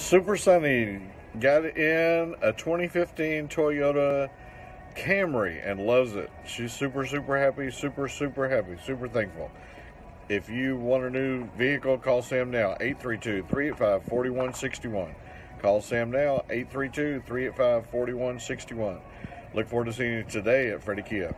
Super Sunni got in a 2015 Toyota Camry and loves it. She's super, super happy, super, super happy, super thankful. If you want a new vehicle, call Sam now, 832 385 4161. Call Sam now, 832 385 4161. Look forward to seeing you today at Freddie Kia.